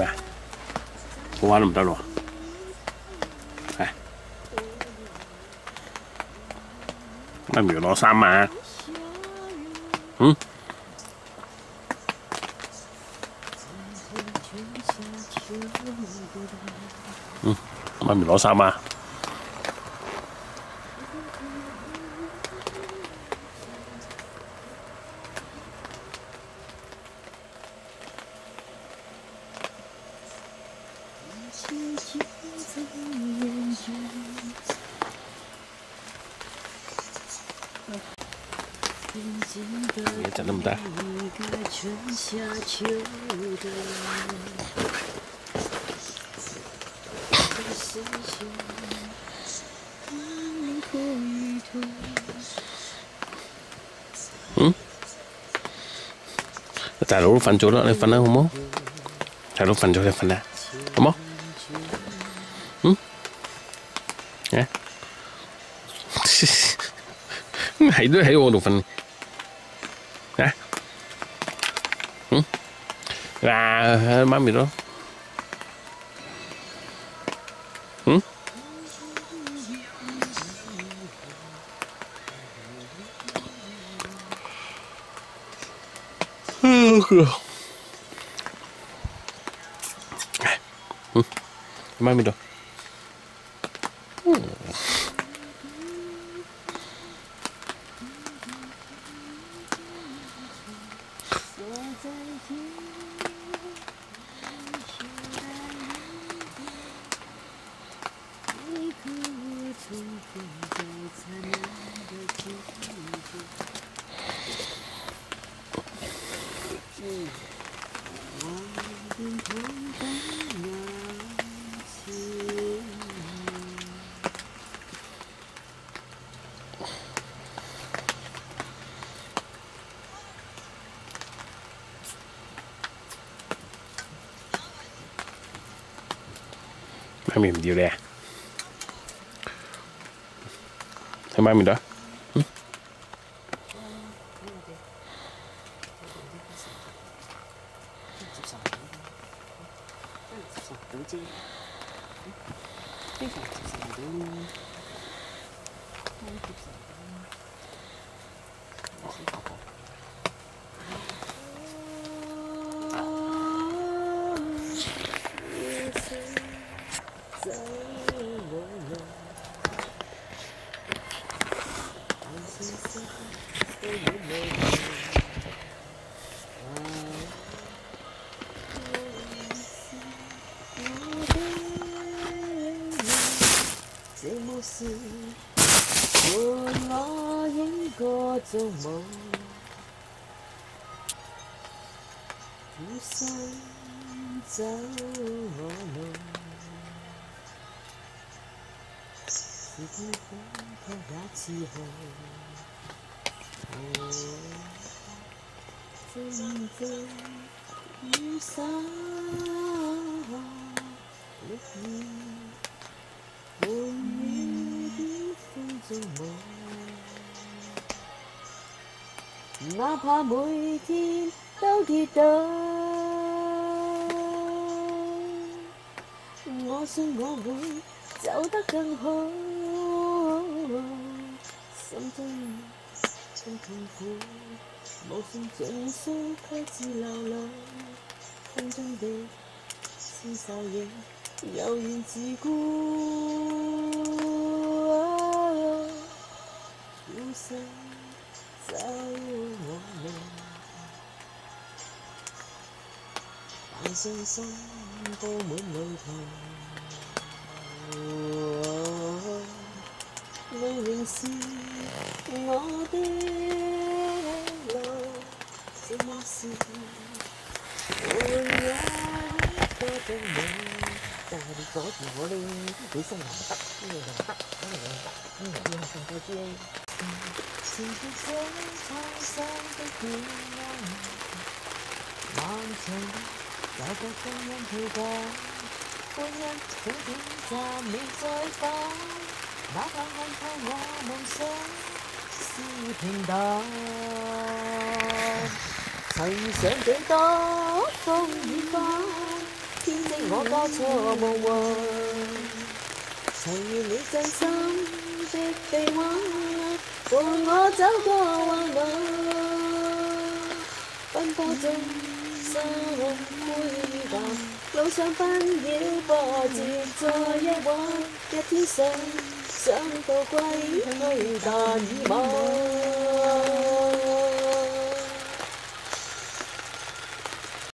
咩？我玩都唔得咯。係，媽咪攞衫啊！嗯？嗯，媽咪攞衫啊！你整那么大？嗯？大佬都瞓咗啦，你瞓啦好冇？大佬係都喺我度瞓。啊？嗯？啊，媽咪咯。嗯？嗯，媽咪度。媽咪唔要你啊？睇媽咪度啊？嗯？这么事，换我应该做梦。孤身走我路，是天风托也似豪。静静雨洒绿意。寒雨的风中舞，哪怕每天都跌倒，我信我會走得更好。心中更痛苦，無算盡訴卻自流淚，風中的消瘦影。悠然自顧，孤身走我路，扮信心佈滿路途，你仍是是我一個的你。但你阻住我咧，你心又唔得，呢樣又唔得，嗰樣又唔得，咁又要上個知。前結這蒼生的天安，漫長有個聲音跳過，歡欣整點暫未再返，哪怕看透我夢想是平淡，曾想几多风雨翻。天我交錯夢幻，曾願你真心的臂彎，伴我走过患难，奔波中心灰淡，路上纷扰波折再一彎，一天想想到归去，但已晚。